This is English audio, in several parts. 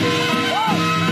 Woo!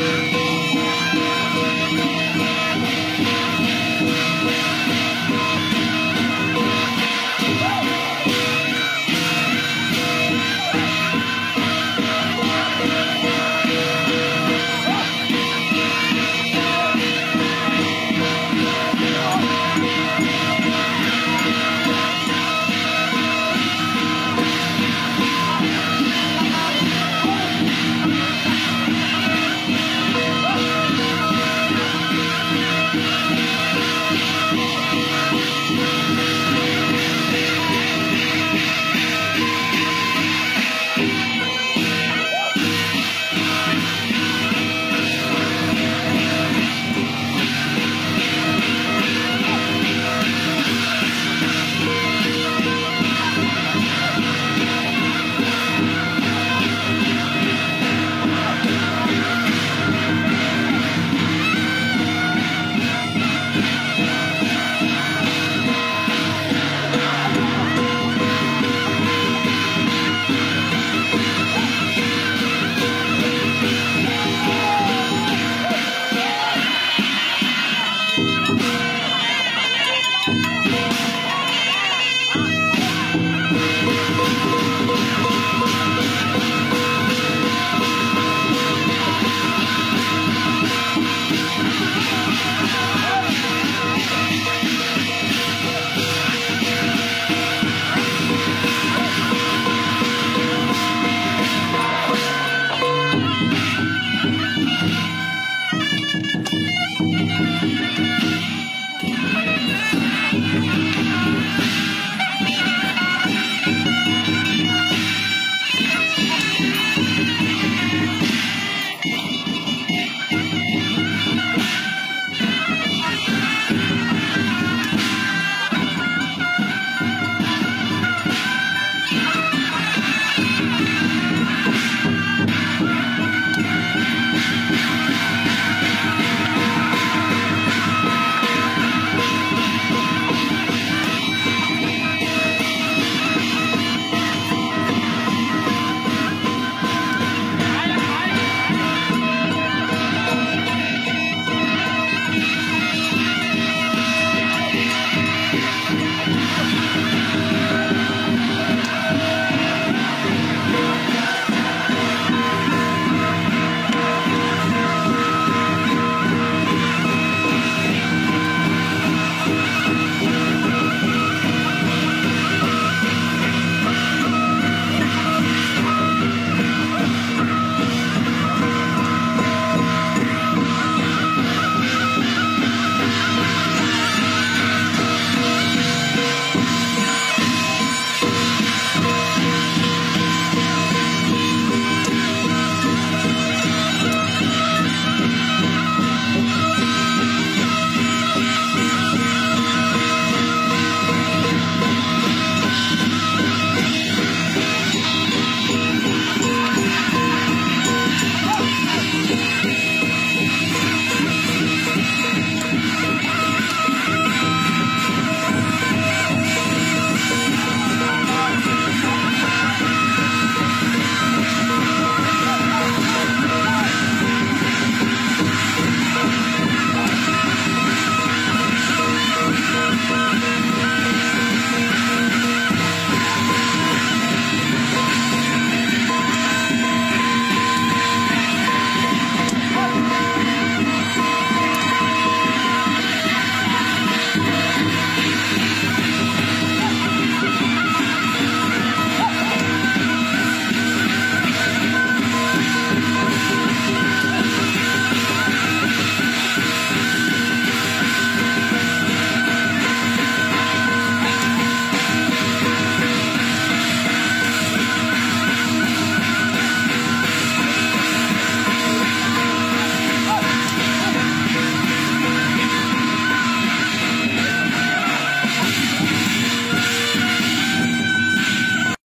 Bye.